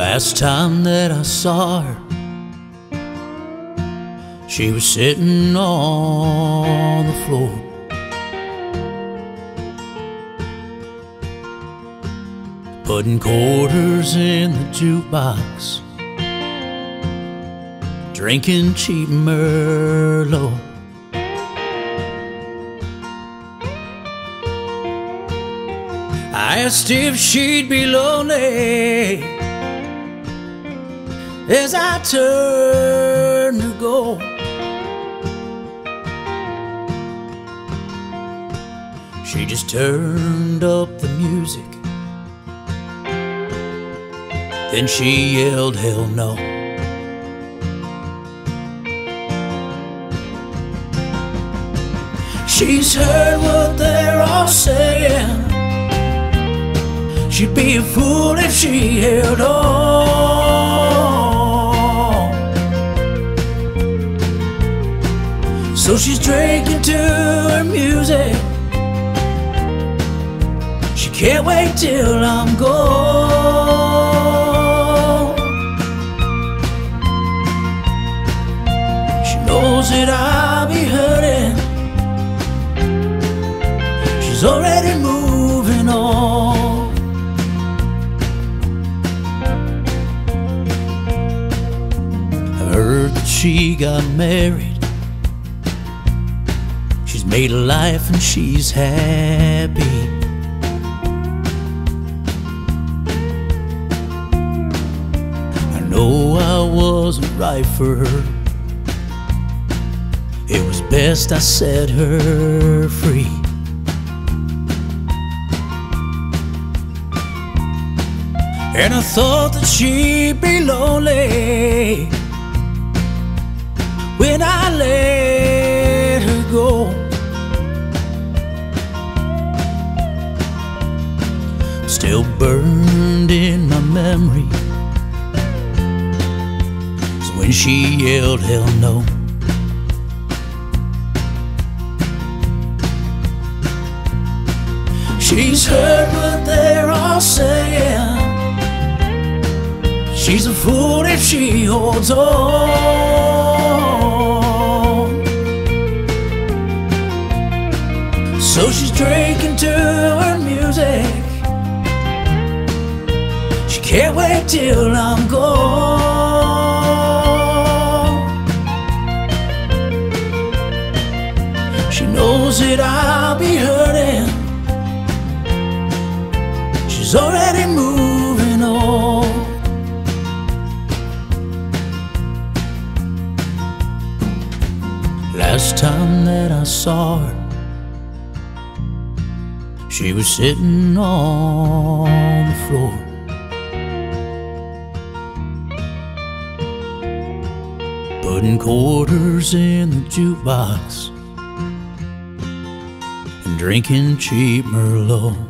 Last time that I saw her, she was sitting on the floor. Putting quarters in the jukebox, drinking cheap Merlot. I asked if she'd be lonely as I turn to go. She just turned up the music. Then she yelled, Hell no. She's heard what they're all saying. She'd be a fool if she held on. So she's drinking to her music. She can't wait till I'm gone. She knows that I'll be hurting. She's already moving on. I heard that she got married. She's made a life and she's happy. I know I wasn't right for her. It was best I set her free. And I thought that she'd be lonely Still burned in my memory So when she yelled, Hell no. She's heard what they're all saying. She's a fool if she holds on. So she's drinking to her music. Can't wait till I'm gone. She knows that I'll be hurting. She's already moving on. Last time that I saw her, she was sitting on the floor. Putting quarters in the jukebox and drinking cheap Merlot.